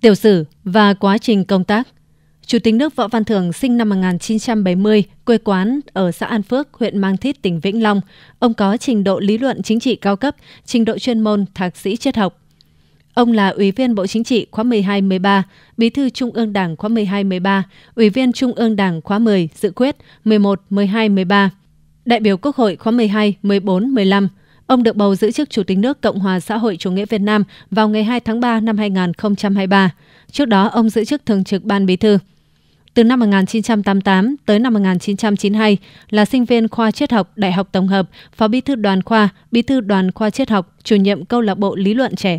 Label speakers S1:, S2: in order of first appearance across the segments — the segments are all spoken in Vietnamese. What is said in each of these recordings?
S1: Tiểu sử và quá trình công tác Chủ tịch nước Võ Văn Thưởng sinh năm 1970, quê quán ở xã An Phước, huyện Mang Thít, tỉnh Vĩnh Long. Ông có trình độ lý luận chính trị cao cấp, trình độ chuyên môn thạc sĩ triết học. Ông là Ủy viên Bộ Chính trị khóa 12-13, Bí thư Trung ương Đảng khóa 12-13, Ủy viên Trung ương Đảng khóa 10, dự quyết 11-12-13, đại biểu Quốc hội khóa 12, 14, 15. Ông được bầu giữ chức Chủ tịch nước Cộng hòa xã hội chủ nghĩa Việt Nam vào ngày 2 tháng 3 năm 2023. Trước đó, ông giữ chức Thường trực Ban Bí thư. Từ năm 1988 tới năm 1992 là sinh viên khoa triết học Đại học Tổng hợp, phó bí thư đoàn khoa, bí thư đoàn khoa triết học, chủ nhiệm câu lạc bộ lý luận trẻ.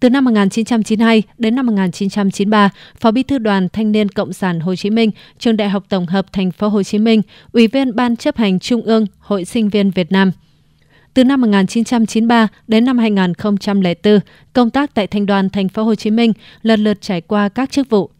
S1: Từ năm 1992 đến năm 1993, Phó Bí thư Đoàn Thanh niên Cộng sản Hồ Chí Minh, Trường Đại học Tổng hợp Thành phố Hồ Chí Minh, Ủy viên Ban chấp hành Trung ương Hội Sinh viên Việt Nam. Từ năm 1993 đến năm 2004, công tác tại Thành đoàn Thành phố Hồ Chí Minh lần lượt trải qua các chức vụ: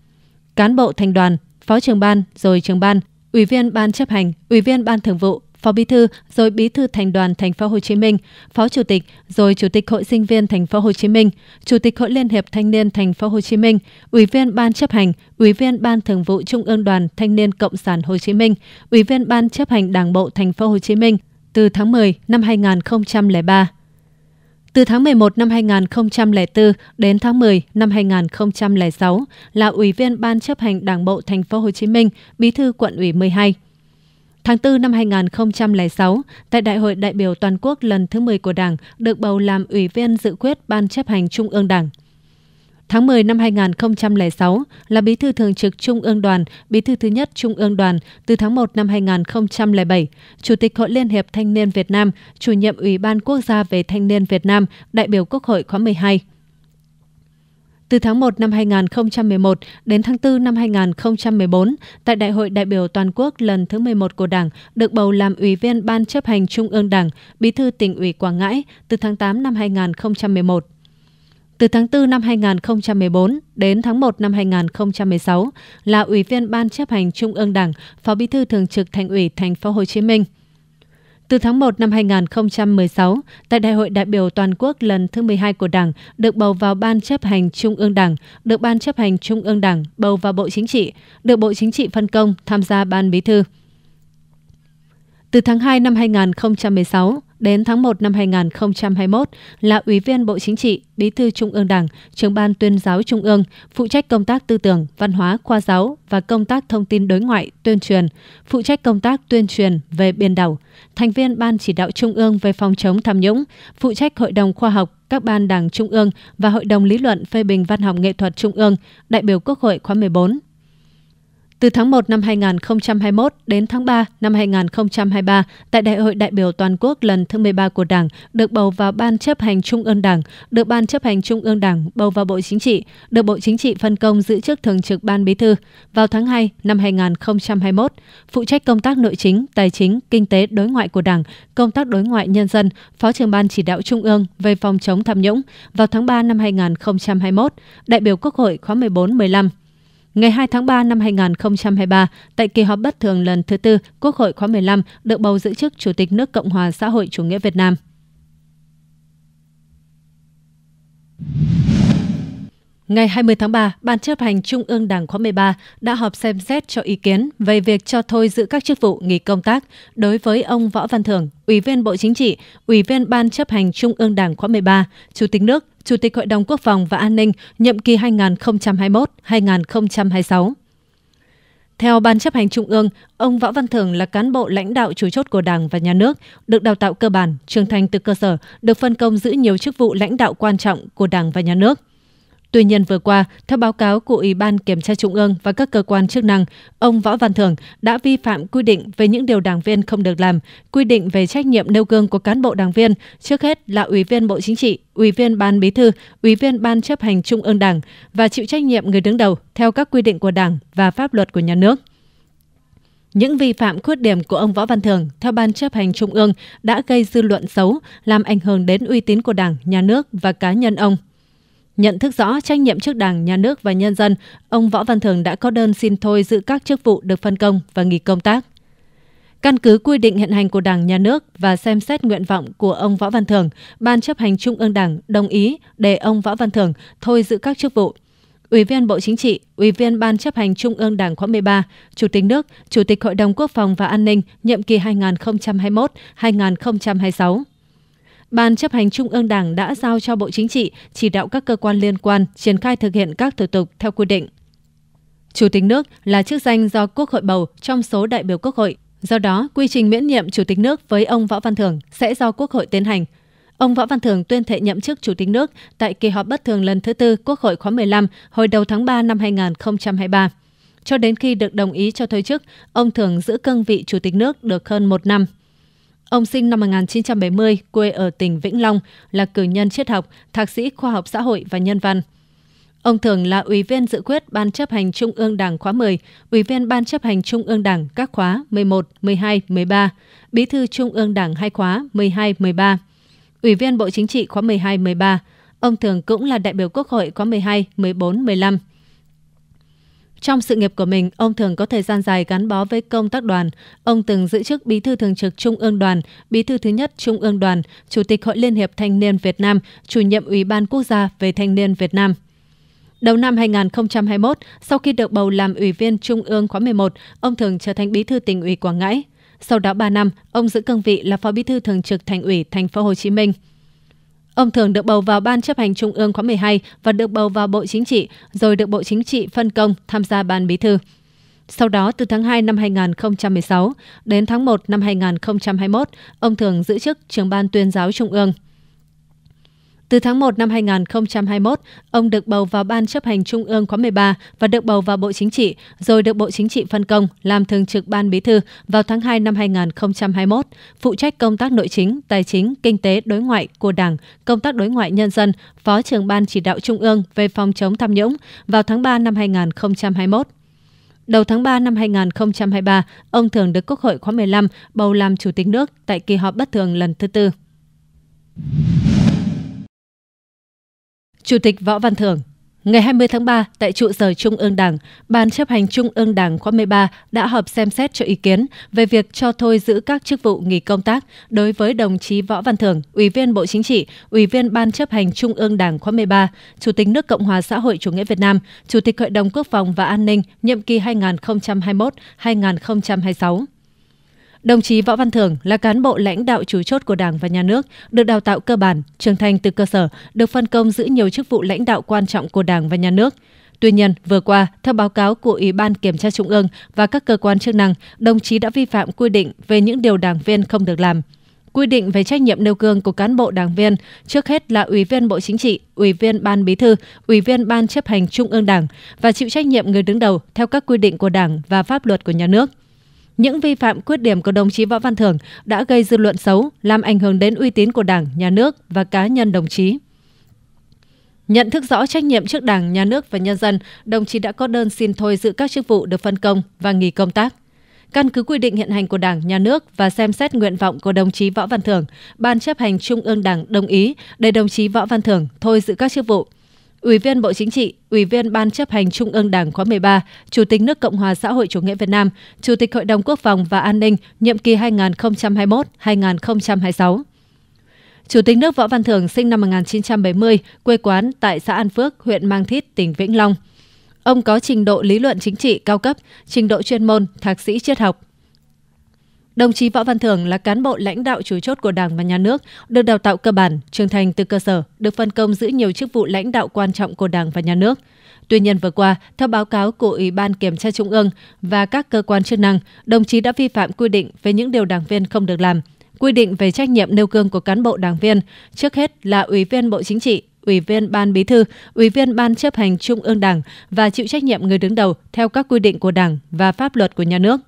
S1: cán bộ thành đoàn, phó trưởng ban, rồi trưởng ban, ủy viên ban chấp hành, ủy viên ban thường vụ, phó bí thư, rồi bí thư thành đoàn thành phố Hồ Chí Minh, phó chủ tịch, rồi chủ tịch hội sinh viên thành phố Hồ Chí Minh, chủ tịch hội liên hiệp thanh niên thành phố Hồ Chí Minh, ủy viên ban chấp hành, ủy viên ban thường vụ Trung ương Đoàn Thanh niên Cộng sản Hồ Chí Minh, ủy viên ban chấp hành Đảng bộ thành phố Hồ Chí Minh từ tháng 10 năm 2003. Từ tháng 11 năm 2004 đến tháng 10 năm 2006 là Ủy viên Ban chấp hành Đảng bộ Thành phố Hồ Chí Minh, Bí thư Quận ủy 12. Tháng 4 năm 2006, tại Đại hội đại biểu toàn quốc lần thứ 10 của Đảng, được bầu làm Ủy viên dự quyết Ban chấp hành Trung ương Đảng. Tháng 10 năm 2006 là Bí thư Thường trực Trung ương Đoàn, Bí thư thứ nhất Trung ương Đoàn từ tháng 1 năm 2007, Chủ tịch Hội Liên hiệp Thanh niên Việt Nam, chủ nhiệm Ủy ban Quốc gia về Thanh niên Việt Nam, đại biểu Quốc hội khóa 12. Từ tháng 1 năm 2011 đến tháng 4 năm 2014, tại Đại hội đại biểu toàn quốc lần thứ 11 của Đảng, được bầu làm Ủy viên Ban chấp hành Trung ương Đảng, Bí thư tỉnh ủy Quảng Ngãi từ tháng 8 năm 2011. Từ tháng 4 năm 2014 đến tháng 1 năm 2016 là Ủy viên Ban chấp hành Trung ương Đảng, Phó Bí thư Thường trực Thành ủy Thành phố Hồ Chí Minh. Từ tháng 1 năm 2016, tại Đại hội đại biểu toàn quốc lần thứ 12 của Đảng, được bầu vào Ban chấp hành Trung ương Đảng, được Ban chấp hành Trung ương Đảng bầu vào Bộ Chính trị, được Bộ Chính trị phân công tham gia Ban Bí thư. Từ tháng 2 năm 2016 đến tháng 1 năm 2021 là Ủy viên Bộ Chính trị, Bí thư Trung ương Đảng, trưởng ban tuyên giáo Trung ương, phụ trách công tác tư tưởng, văn hóa, khoa giáo và công tác thông tin đối ngoại, tuyên truyền, phụ trách công tác tuyên truyền về biển đảo, thành viên Ban chỉ đạo Trung ương về phòng chống tham nhũng, phụ trách Hội đồng khoa học, các ban đảng Trung ương và Hội đồng lý luận phê bình văn học nghệ thuật Trung ương, đại biểu Quốc hội khóa 14. Từ tháng 1 năm 2021 đến tháng 3 năm 2023, tại Đại hội đại biểu toàn quốc lần thứ 13 của Đảng, được bầu vào Ban chấp hành Trung ương Đảng, được Ban chấp hành Trung ương Đảng bầu vào Bộ Chính trị, được Bộ Chính trị phân công giữ chức Thường trực Ban Bí thư. Vào tháng 2 năm 2021, phụ trách công tác nội chính, tài chính, kinh tế đối ngoại của Đảng, công tác đối ngoại nhân dân, Phó trưởng Ban chỉ đạo Trung ương về phòng chống tham nhũng. Vào tháng 3 năm 2021, đại biểu Quốc hội khóa 14-15 Ngày 2 tháng 3 năm 2023, tại kỳ họp bất thường lần thứ tư, Quốc hội khóa 15 được bầu giữ chức Chủ tịch nước Cộng hòa xã hội chủ nghĩa Việt Nam. Ngày 20 tháng 3, Ban chấp hành Trung ương Đảng khóa 13 đã họp xem xét cho ý kiến về việc cho thôi giữ các chức vụ nghỉ công tác đối với ông Võ Văn Thưởng, Ủy viên Bộ Chính trị, Ủy viên Ban chấp hành Trung ương Đảng khóa 13, Chủ tịch nước, Chủ tịch Hội đồng Quốc phòng và An ninh nhiệm kỳ 2021-2026. Theo Ban chấp hành Trung ương, ông Võ Văn Thưởng là cán bộ lãnh đạo chủ chốt của Đảng và Nhà nước, được đào tạo cơ bản, trưởng thành từ cơ sở, được phân công giữ nhiều chức vụ lãnh đạo quan trọng của Đảng và Nhà nước. Tuy nhiên vừa qua, theo báo cáo của Ủy ban Kiểm tra Trung ương và các cơ quan chức năng, ông Võ Văn Thưởng đã vi phạm quy định về những điều đảng viên không được làm, quy định về trách nhiệm nêu gương của cán bộ đảng viên, trước hết là Ủy viên Bộ Chính trị, Ủy viên Ban Bí thư, Ủy viên Ban chấp hành Trung ương Đảng và chịu trách nhiệm người đứng đầu theo các quy định của Đảng và pháp luật của nhà nước. Những vi phạm khuyết điểm của ông Võ Văn Thường theo Ban chấp hành Trung ương đã gây dư luận xấu, làm ảnh hưởng đến uy tín của Đảng, Nhà nước và cá nhân ông. Nhận thức rõ trách nhiệm trước Đảng, Nhà nước và nhân dân, ông Võ Văn Thường đã có đơn xin thôi giữ các chức vụ được phân công và nghỉ công tác. Căn cứ quy định hiện hành của Đảng, Nhà nước và xem xét nguyện vọng của ông Võ Văn Thường, Ban chấp hành Trung ương Đảng đồng ý để ông Võ Văn Thường thôi giữ các chức vụ. Ủy viên Bộ Chính trị, Ủy viên Ban chấp hành Trung ương Đảng khóa 13, Chủ tịch nước, Chủ tịch Hội đồng Quốc phòng và An ninh nhiệm kỳ 2021-2026. Ban chấp hành Trung ương Đảng đã giao cho Bộ Chính trị chỉ đạo các cơ quan liên quan triển khai thực hiện các thủ tục theo quy định. Chủ tịch nước là chức danh do Quốc hội bầu trong số đại biểu Quốc hội. Do đó, quy trình miễn nhiệm Chủ tịch nước với ông Võ Văn Thưởng sẽ do Quốc hội tiến hành. Ông Võ Văn Thưởng tuyên thệ nhậm chức Chủ tịch nước tại kỳ họp bất thường lần thứ tư Quốc hội khóa 15 hồi đầu tháng 3 năm 2023. Cho đến khi được đồng ý cho thôi chức, ông Thưởng giữ cương vị Chủ tịch nước được hơn một năm. Ông sinh năm 1970, quê ở tỉnh Vĩnh Long, là cử nhân triết học, thạc sĩ khoa học xã hội và nhân văn. Ông Thường là Ủy viên dự quyết Ban chấp hành Trung ương Đảng khóa 10, Ủy viên Ban chấp hành Trung ương Đảng các khóa 11, 12, 13, Bí thư Trung ương Đảng hai khóa 12, 13, Ủy viên Bộ Chính trị khóa 12, 13. Ông Thường cũng là đại biểu Quốc hội khóa 12, 14, 15. Trong sự nghiệp của mình, ông thường có thời gian dài gắn bó với công tác đoàn. Ông từng giữ chức Bí thư Thường trực Trung ương Đoàn, Bí thư thứ nhất Trung ương Đoàn, Chủ tịch Hội Liên hiệp Thanh niên Việt Nam, chủ nhiệm Ủy ban Quốc gia về Thanh niên Việt Nam. Đầu năm 2021, sau khi được bầu làm Ủy viên Trung ương khóa 11, ông thường trở thành Bí thư tỉnh ủy Quảng Ngãi. Sau đó 3 năm, ông giữ cương vị là Phó Bí thư Thường trực Thành ủy Thành phố Hồ Chí Minh. Ông thường được bầu vào Ban chấp hành Trung ương khóa 12 và được bầu vào Bộ Chính trị, rồi được Bộ Chính trị phân công tham gia Ban Bí thư. Sau đó, từ tháng 2 năm 2016 đến tháng 1 năm 2021, ông thường giữ chức trưởng ban tuyên giáo Trung ương. Từ tháng 1 năm 2021, ông được bầu vào Ban chấp hành Trung ương khóa 13 và được bầu vào Bộ Chính trị, rồi được Bộ Chính trị phân công làm thường trực Ban Bí thư vào tháng 2 năm 2021, phụ trách công tác nội chính, tài chính, kinh tế, đối ngoại của Đảng, công tác đối ngoại nhân dân, Phó trưởng Ban chỉ đạo Trung ương về phòng chống tham nhũng vào tháng 3 năm 2021. Đầu tháng 3 năm 2023, ông thường được Quốc hội khóa 15 bầu làm Chủ tịch nước tại kỳ họp bất thường lần thứ tư. Chủ tịch Võ Văn Thưởng Ngày 20 tháng 3, tại trụ sở Trung ương Đảng, Ban chấp hành Trung ương Đảng khóa 13 đã họp xem xét cho ý kiến về việc cho thôi giữ các chức vụ nghỉ công tác đối với đồng chí Võ Văn Thưởng, Ủy viên Bộ Chính trị, Ủy viên Ban chấp hành Trung ương Đảng khóa 13, Chủ tịch nước Cộng hòa xã hội chủ nghĩa Việt Nam, Chủ tịch Hội đồng Quốc phòng và An ninh, nhiệm kỳ 2021-2026. Đồng chí Võ Văn Thưởng là cán bộ lãnh đạo chủ chốt của Đảng và Nhà nước, được đào tạo cơ bản, trưởng thành từ cơ sở, được phân công giữ nhiều chức vụ lãnh đạo quan trọng của Đảng và Nhà nước. Tuy nhiên, vừa qua, theo báo cáo của Ủy ban Kiểm tra Trung ương và các cơ quan chức năng, đồng chí đã vi phạm quy định về những điều đảng viên không được làm. Quy định về trách nhiệm nêu gương của cán bộ đảng viên, trước hết là Ủy viên Bộ Chính trị, Ủy viên Ban Bí thư, Ủy viên Ban chấp hành Trung ương Đảng và chịu trách nhiệm người đứng đầu theo các quy định của Đảng và pháp luật của nhà nước. Những vi phạm khuyết điểm của đồng chí Võ Văn Thưởng đã gây dư luận xấu, làm ảnh hưởng đến uy tín của Đảng, Nhà nước và cá nhân đồng chí. Nhận thức rõ trách nhiệm trước Đảng, Nhà nước và nhân dân, đồng chí đã có đơn xin thôi giữ các chức vụ được phân công và nghỉ công tác. Căn cứ quy định hiện hành của Đảng, Nhà nước và xem xét nguyện vọng của đồng chí Võ Văn Thưởng, Ban chấp hành Trung ương Đảng đồng ý để đồng chí Võ Văn Thưởng thôi giữ các chức vụ Ủy viên Bộ Chính trị, Ủy viên Ban chấp hành Trung ương Đảng khóa 13, Chủ tịch nước Cộng hòa xã hội chủ nghĩa Việt Nam, Chủ tịch Hội đồng Quốc phòng và An ninh, nhiệm kỳ 2021-2026. Chủ tịch nước Võ Văn Thưởng sinh năm 1970, quê quán tại xã An Phước, huyện Mang Thít, tỉnh Vĩnh Long. Ông có trình độ lý luận chính trị cao cấp, trình độ chuyên môn, thạc sĩ triết học, Đồng chí Võ Văn Thưởng là cán bộ lãnh đạo chủ chốt của Đảng và Nhà nước, được đào tạo cơ bản, trưởng thành từ cơ sở, được phân công giữ nhiều chức vụ lãnh đạo quan trọng của Đảng và Nhà nước. Tuy nhiên vừa qua, theo báo cáo của Ủy ban Kiểm tra Trung ương và các cơ quan chức năng, đồng chí đã vi phạm quy định về những điều đảng viên không được làm, quy định về trách nhiệm nêu gương của cán bộ đảng viên, trước hết là Ủy viên Bộ Chính trị, Ủy viên Ban Bí thư, Ủy viên Ban chấp hành Trung ương Đảng và chịu trách nhiệm người đứng đầu theo các quy định của Đảng và pháp luật của nhà nước.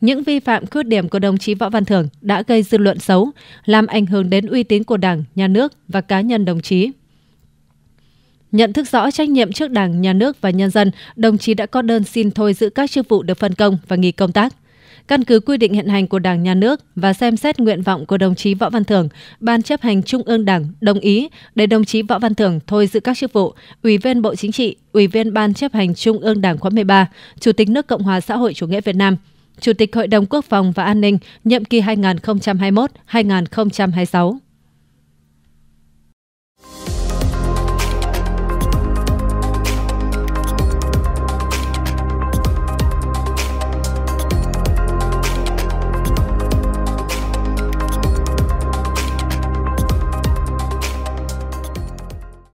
S1: Những vi phạm khuyết điểm của đồng chí Võ Văn Thưởng đã gây dư luận xấu, làm ảnh hưởng đến uy tín của Đảng, Nhà nước và cá nhân đồng chí. Nhận thức rõ trách nhiệm trước Đảng, Nhà nước và nhân dân, đồng chí đã có đơn xin thôi giữ các chức vụ được phân công và nghỉ công tác. Căn cứ quy định hiện hành của Đảng, Nhà nước và xem xét nguyện vọng của đồng chí Võ Văn Thưởng, Ban chấp hành Trung ương Đảng đồng ý để đồng chí Võ Văn Thưởng thôi giữ các chức vụ Ủy viên Bộ Chính trị, Ủy viên Ban chấp hành Trung ương Đảng khóa 13, Chủ tịch nước Cộng hòa xã hội chủ nghĩa Việt Nam – Chủ tịch Hội đồng Quốc phòng và An ninh, nhiệm kỳ 2021-2026.